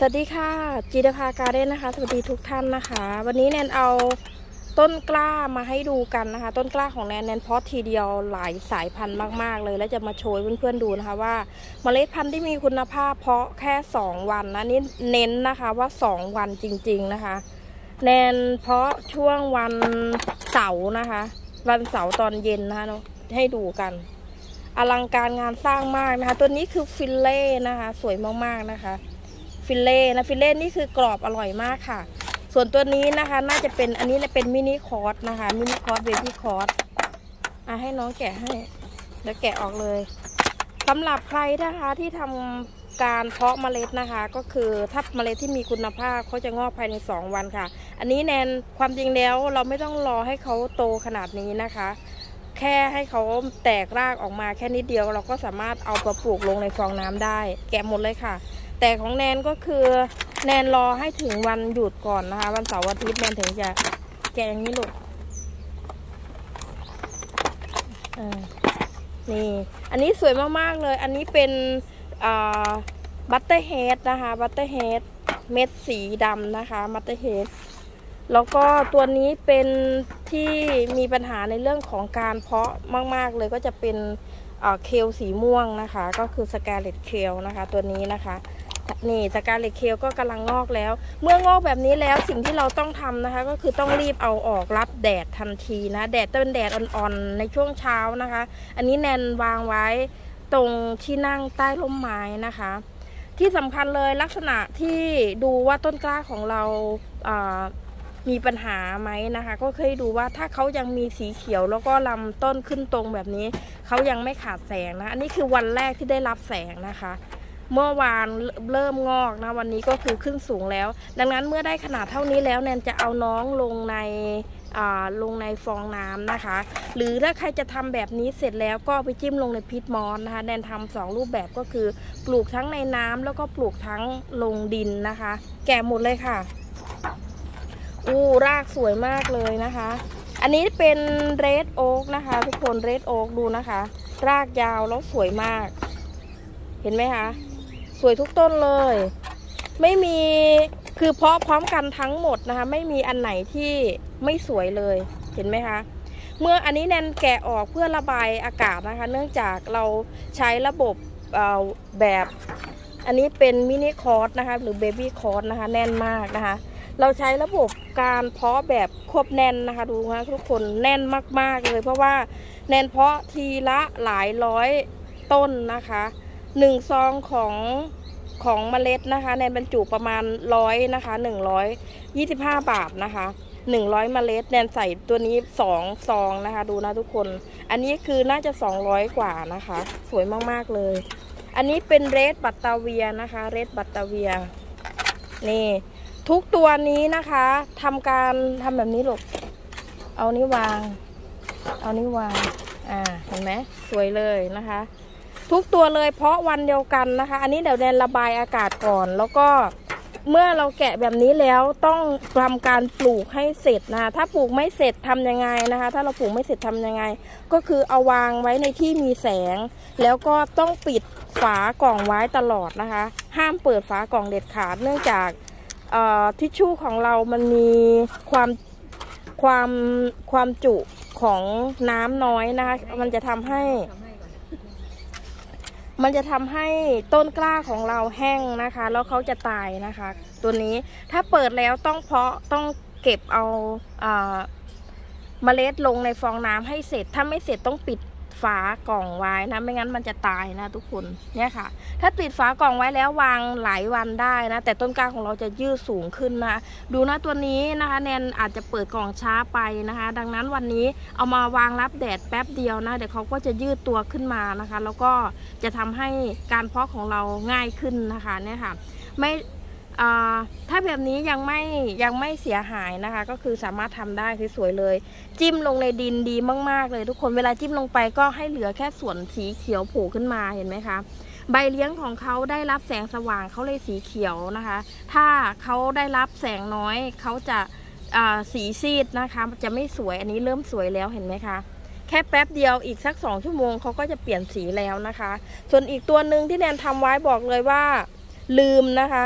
สวัสดีค่ะจีดาคา Garden นะคะ สวัสดีทุกท่านนะคะ วันนี้แนนเอาต้นกล้ามาให้ดูกันนะคะ ต้นกล้าของแนนแนนเพาะทีเดียวหลายสายพันธุ์มาก ๆ เลย แล้วจะมาโชว์เพื่อนๆดูนะคะว่าเมล็ดพันธุ์ที่มีคุณภาพเพาะแค่ 2 วันนะนี่เน้นนะคะว่า 2 วันจริง ๆนะคะ แนนเพาะช่วงวันเสาร์นะคะ วันเสาร์ตอนเย็นนะคะเนาะให้ดูกัน อลังการงานสร้างมากนะคะ ตัวนี้คือฟิลเล่นะคะ สวยมากๆนะคะ ฟิลเล่นะฟิลเล่นี่คือกรอบอร่อยมากค่ะ ส่วนตัวนี้นะคะน่าจะเป็นอันนี้เป็น mini cos นะคะ mini cos baby cos อะให้น้องแกะให้แล้วแกะออกเลยสำหรับใครนะคะที่ทำการเพาะเมล็ดนะคะ ก็คือถ้าเมล็ดที่มีคุณภาพเขาจะงอกภายใน 2 วันค่ะ อันนี้แนนความจริงแล้วเราไม่ต้องรอให้เขาโตขนาดนี้นะคะ แค่ให้เขาแตกรากออกมาแค่นิดเดียว เราก็สามารถเอาไปปลูกลงในฟองน้ำได้ แกะหมดเลยค่ะ แต่ของแนนก็คือแนนรอให้ถึงวันหยุดก่อนนะคะ วันเสาร์อาทิตย์แนนถึงจะแกะอย่างนี้ลูกนี่ อันนี้สวยมาก ๆ เลย อันนี้เป็น butterhead นะคะ butterhead เม็ดสีดำนะคะ butterhead แล้วก็ตัวนี้เป็นที่มีปัญหาในเรื่องของการเพาะมาก ๆ เลยก็จะเป็น kale สีม่วงนะคะ ก็คือ scarlet kale นะคะ ตัวนี้นะคะ นี่ scarlet kale ก็กำลังงอกแล้ว เมื่องอกแบบนี้แล้วสิ่งที่เราต้องทำนะคะ ก็คือต้องรีบเอาออกรับแดดทันทีนะ แดดเป็นแดดอ่อนๆในช่วงเช้านะคะ อันนี้แนนวางไว้ตรงที่นั่งใต้ร่มไม้นะคะ ที่สำคัญเลยลักษณะที่ดูว่าต้นกล้าของเรามีปัญหาไหมนะคะ ก็เคยดูว่าถ้าเขายังมีสีเขียวแล้วก็ลำต้นขึ้นตรงแบบนี้ เขายังไม่ขาดแสงนะ อันนี้คือวันแรกที่ได้รับแสงนะคะ เมื่อวานเริ่มงอกนะวันนี้ก็คือขึ้นสูงแล้ว ดังนั้นเมื่อได้ขนาดเท่านี้แล้วแนนจะเอาน้องลงในลงในฟองน้ำนะคะ หรือถ้าใครจะทำแบบนี้เสร็จแล้วก็ไปจิ้มลงในพิษมอนนะคะแนนทำสองรูปแบบก็คือปลูกทั้งในน้ำแล้วก็ปลูกทั้งลงดินนะคะ แก่หมดเลยค่ะอู้รากสวยมากเลยนะคะ อันนี้เป็นเรดโอ๊กนะคะ ทุกคนเรดโอ๊กดูนะคะ รากยาวแล้วสวยมาก เห็นไหมคะ สวยทุกต้นเลย ไม่มีคือเพาะพร้อมกันทั้งหมดนะคะ ไม่มีอันไหนที่ไม่สวยเลยเห็นไหมคะ เมื่ออันนี้แนนแกะออกเพื่อระบายอากาศนะคะ เนื่องจากเราใช้ระบบแบบอันนี้เป็น mini cos นะคะ หรือ baby cos นะคะ แน่นมากนะคะ เราใช้ระบบการเพาะแบบควบแน่นนะคะ ดูนะทุกคนแน่นมากๆเลย เพราะว่าแนนเพาะทีละหลายร้อยต้นนะคะ หนึ่งซองของของเมล็ดนะคะ ในบรรจุประมาณร้อยนะคะหนึ่งร้อยยี่สิบห้าบาทนะคะหนึ่งร้อยเมล็ดแนนใส่ตัวนี้สองซองนะคะ ดูนะทุกคน อันนี้คือน่าจะสองร้อยกว่านะคะ สวยมากๆเลย อันนี้เป็นเรดบัตตาเวียนะคะ เรดบัตตาเวีย นี่ ทุกตัวนี้นะคะทำการทำแบบนี้หลกเอานี้วาง เอานี้วาง อ่า เห็นไหมสวยเลยนะคะ ทุกตัวเลยเพราะวันเดียวกันนะคะ อันนี้เดี๋ยวแนนระบายอากาศก่อน แล้วก็เมื่อเราแกะแบบนี้แล้วต้องทำการปลูกให้เสร็จนะคะถ้าปลูกไม่เสร็จทำยังไงนะคะ ถ้าเราปลูกไม่เสร็จทำยังไง ก็คือเอาวางไว้ในที่มีแสง แล้วก็ต้องปิดฝากล่องไว้ตลอดนะคะ ห้ามเปิดฝากล่องเด็ดขาดเนื่องจากทิชชู่ของเรามันมีความความความจุของน้ำน้อยนะคะ มันจะทำให้ มันจะทำให้ต้นกล้าของเราแห้งนะคะ แล้วเขาจะตายนะคะ ตัวนี้ถ้าเปิดแล้วต้องเพาะต้องเก็บเอาเมล็ดลงในฟองน้ำให้เสร็จ ถ้าไม่เสร็จต้องปิด ฝากล่องไว้นะไม่งั้นมันจะตายนะทุกคนเนี่ยค่ะ ถ้าปิดฝากล่องไว้แล้ววางหลายวันได้นะ แต่ต้นกล้าของเราจะยืดสูงขึ้นนะ ดูนะตัวนี้นะคะแนนอาจจะเปิดกล่องช้าไปนะคะ ดังนั้นวันนี้เอามาวางรับแดดแป๊บเดียวนะเดี๋ยวเขาก็จะยืดตัวขึ้นมานะคะ แล้วก็จะทำให้การเพาะของเราง่ายขึ้นนะคะเนี่ยค่ะไม่ ถ้าแบบนี้ยังไม่ยังไม่เสียหายนะคะ ก็คือสามารถทำได้สวยๆเลย จิ้มลงในดินดีมากๆเลย ทุกคนเวลาจิ้มลงไปก็ให้เหลือแค่ส่วนสีเขียวโผล่ขึ้นมาเห็นไหมคะใบเลี้ยงของเขาได้รับแสงสว่างเขาเลยสีเขียวนะคะ ถ้าเขาได้รับแสงน้อยเขาจะสีซีดนะคะจะไม่สวยอันนี้เริ่มสวยแล้วเห็นไหมคะแค่แป๊บเดียวอีกสักสองชั่วโมงเขาก็จะเปลี่ยนสีแล้วนะคะ ส่วนอีกตัวหนึ่งที่แนนทำไว้บอกเลยว่าลืมนะคะ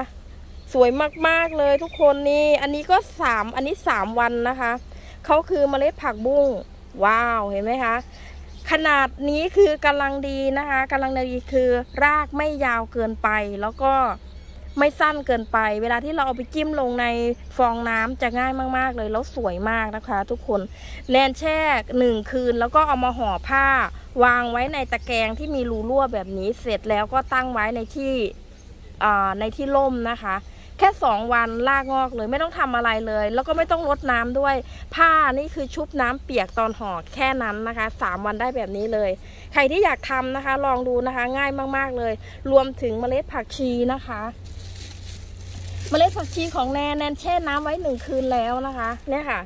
สวยมากๆเลยทุกคนนี่ อันนี้ก็สามอันนี้สามวันนะคะเขาคือเมล็ดผักบุ้งว้าวเห็นไหมคะขนาดนี้คือกำลังดีนะคะกำลังดีคือรากไม่ยาวเกินไป แล้วก็ไม่สั้นเกินไป เวลาที่เราเอาไปจิ้มลงในฟองน้ำจะง่ายมากๆเลยแล้วสวยมากนะคะ ทุกคนแนนแช่หนึ่งคืน แล้วก็เอามาห่อผ้า วางไว้ในตะแกรงที่มีรูรั่วแบบนี้เสร็จแล้วก็ตั้งไว้ในที่ในที่ร่มนะคะ แค่สองวันลากงอกเลยไม่ต้องทำอะไรเลย แล้วก็ไม่ต้องรดน้ำด้วย ผ้านี่คือชุบน้ำเปียกตอนห่อแค่นั้นนะคะสามวันได้แบบนี้เลย ใครที่อยากทำนะคะ ลองดูนะคะง่ายมากๆเลย รวมถึงเมล็ดผักชีนะคะเมล็ดผักชีของแนนแนนแช่น้ำไว้หนึ่งคืนแล้วนะคะเนี่ยค่ะ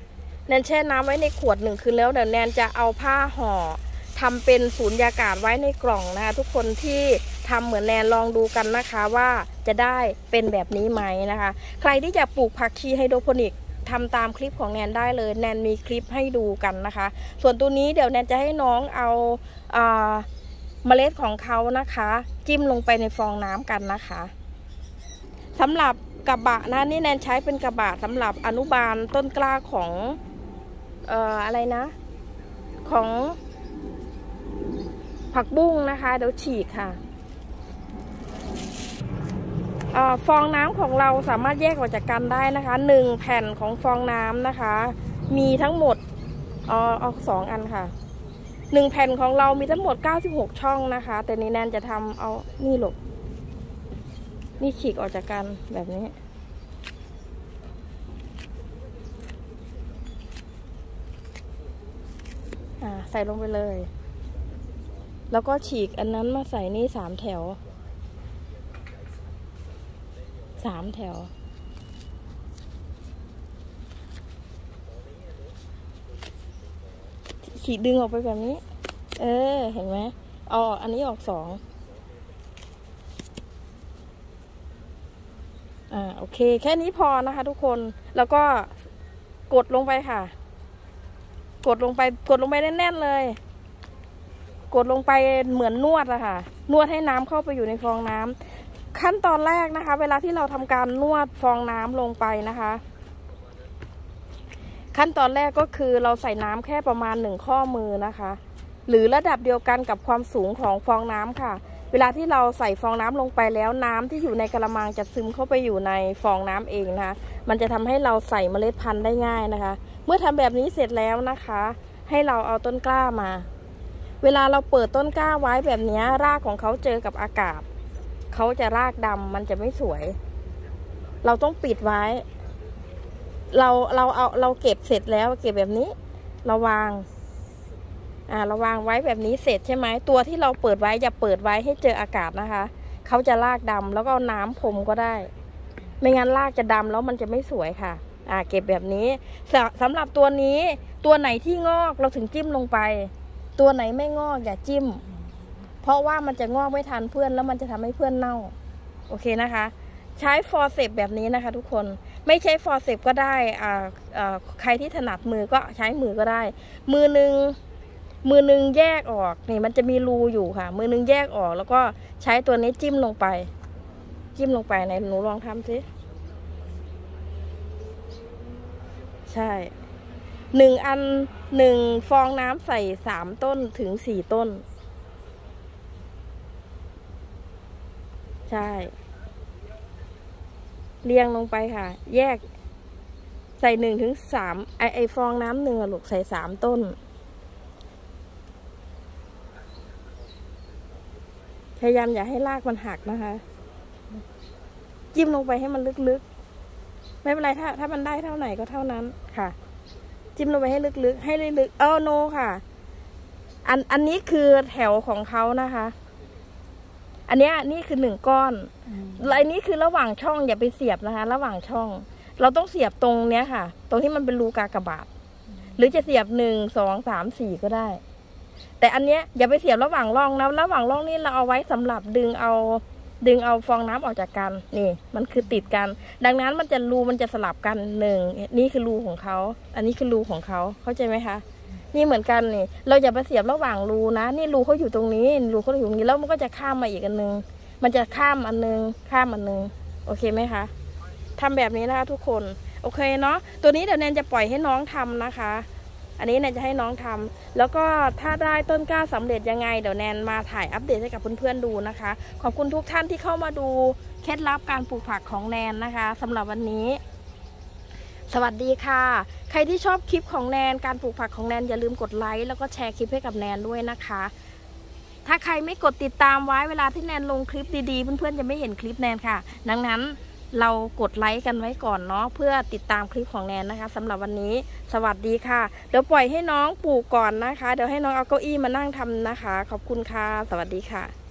แนนแช่น้ำไว้ในขวดหนึ่งคืนแล้วเดี๋ยวแนนจะเอาผ้าห่อทำเป็นสูญญากาศไว้ในกล่องนะคะทุกคนที่ ทำเหมือนแนนลองดูกันนะคะว่าจะได้เป็นแบบนี้ไหมนะคะ ใครที่อยากปลูกผักชีไฮโดรโปนิกทำตามคลิปของแนนได้เลยแนนมีคลิปให้ดูกันนะคะ ส่วนตัวนี้เดี๋ยวแนนจะให้น้องเอาาเมล็ดของเขานะคะ จิ้มลงไปในฟองน้ำกันนะคะสำหรับกระบะนะนี่แนนใช้เป็นกระบะสำหรับอนุบาลต้นกล้าของเอ่ออะไรนะ ของผักบุ้งนะคะ เดี๋ยวฉีกค่ะ ฟองน้ำของเราสามารถแยกออกจากกันได้นะคะหนึ่งแผ่นของฟองน้ำนะคะ มีทั้งหมดออเอาสองอันค่ะหนึ่งแผ่นของเรามีทั้งหมดเก้าสิบหกช่องนะคะ แต่นี้แนนจะทำเอานี่หลบ นี่ฉีกออกจากกันแบบนี้ ใส่ลงไปเลย แล้วก็ฉีกอันนั้นมาใส่นี่สามแถว สามแถว ขีดดึงออกไปแบบนี้ เออ เห็นไหมเอาอันนี้ออกสอง อ่า โอเค แค่นี้พอนะคะทุกคน แล้วก็กดลงไปค่ะ กดลงไป กดลงไปแน่นๆเลย กดลงไปเหมือนนวดอะค่ะ นวดให้น้ำเข้าไปอยู่ในฟองน้ำ ขั้นตอนแรกนะคะ เวลาที่เราทำการนวดฟองน้ำลงไปนะคะ ขั้นตอนแรกก็คือเราใส่น้ำแค่ประมาณหนึ่งข้อมือนะคะ หรือระดับเดียวกันกับความสูงของฟองน้ำค่ะ เวลาที่เราใส่ฟองน้ำลงไปแล้วน้ำที่อยู่ในกระมังจะซึมเข้าไปอยู่ในฟองน้ำเองนะคะ มันจะทำให้เราใส่เมล็ดพันธุ์ได้ง่ายนะคะ เมื่อทำแบบนี้เสร็จแล้วนะคะ ให้เราเอาต้นกล้ามา เวลาเราเปิดต้นกล้าไว้แบบนี้รากของเขาเจอกับอากาศ เขาจะรากดำมันจะไม่สวย เราต้องปิดไว้ เราเราเอาเราเก็บเสร็จแล้วเก็บแบบนี้ เราวาง อ่าเราวางไว้แบบนี้เสร็จใช่ไหมตัวที่เราเปิดไว้อย่าเปิดไว้ให้เจออากาศนะคะเขาจะลากดำแล้วก็เอาน้ำพรมก็ได้ ไม่งั้นลากจะดำแล้วมันจะไม่สวยค่ะ อ่า เก็บแบบนี้สสำหรับตัวนี้ ตัวไหนที่งอกเราถึงจิ้มลงไป ตัวไหนไม่งอกอย่าจิ้ม เพราะว่ามันจะงอกไม่ทันเพื่อนแล้วมันจะทำให้เพื่อนเน่า โอเคนะคะ ใช้ฟอร์เซปแบบนี้นะคะ ทุกคนไม่ใช้ฟอร์เซปก็ได้อ่าอ่าใครที่ถนัดมือก็ใช้มือก็ได้ มือหนึ่งมือนึงแยกออกนี่มันจะมีรูอยู่ค่ะ มือนึงแยกออกแล้วก็ใช้ตัวนี้จิ้มลงไป จิ้มลงไปไหนหนูลองทำสิใช่หนึ่งอันหนึ่งฟองน้ำใส่สามต้นถึงสี่ต้น ใช่ เรียงลงไปค่ะ แยก ใส่หนึ่งถึงสามไอไอฟองน้ำหนึ่งอะลูกใส่สามต้น พยายามอย่าให้รากมันหักนะคะ จิ้มลงไปให้มันลึกๆ ไม่เป็นไรถ้า ถ้ามันได้เท่าไหร่ก็เท่านั้นค่ะ จิ้มลงไปให้ลึกๆ ให้ลึกๆเออโนค่ะ อันอันนี้คือแถวของเขานะคะ อันนี้นี่คือหนึ่งก้อนอันนี้คือระหว่างช่องอย่าไปเสียบนะคะ ระหว่างช่อง เราต้องเสียบตรงเนี้ยค่ะ ตรงที่มันเป็นรูกากระบาดหรือจะเสียบหนึ่งสองสามสี่ก็ได้ แต่อันเนี้ยอย่าไปเสียบระหว่างร่องนะระหว่างร่องนี่เราเอาไว้สำหรับดึงเอา ดึงเอาฟองน้ำออกจากกันนี่ มันคือติดกัน ดังนั้นมันจะรูมันจะสลับกันหนึ่งนี่คือรูของเขา อันนี้คือรูของเขาเข้าใจไหมคะ นี่เหมือนกันนี่ เราอย่าไปเสียบระหว่างรูนะ นี่รูเขาอยู่ตรงนี้รูเขาอยู่ตรงนี้แล้วมันก็จะข้ามมาอีกอันนึง มันจะข้ามอันนึง ข้ามอันนึง โอเคไหมคะทำแบบนี้นะคะทุกคน โอเคเนาะ ตัวนี้เดี๋ยวแนนจะปล่อยให้น้องทำนะคะ อันนี้แนนจะให้น้องทำแล้วก็ถ้าได้ต้นกล้าสำเร็จยังไง เดี๋ยวแนนมาถ่ายอัปเดตให้กับเพื่อนๆดูนะคะ ขอบคุณทุกท่านที่เข้ามาดูเคล็ดลับการปลูกผักของแนนนะคะสำหรับวันนี้ สวัสดีค่ะ ใครที่ชอบคลิปของแนนการปลูกผักของแนนอย่าลืมกดไลค์แล้วก็แชร์คลิปให้กับแนนด้วยนะคะ ถ้าใครไม่กดติดตามไว้เวลาที่แนนลงคลิปดีๆ เพื่อนๆจะไม่เห็นคลิปแนนค่ะ ดังนั้นเรากดไลค์กันไว้ก่อนเนาะเพื่อติดตามคลิปของแนนนะคะสำหรับวันนี้สวัสดีค่ะ เดี๋ยวปล่อยให้น้องปลูกก่อนนะคะ เดี๋ยวให้น้องเอาเก้าอี้มานั่งทำนะคะ ขอบคุณค่ะ สวัสดีค่ะ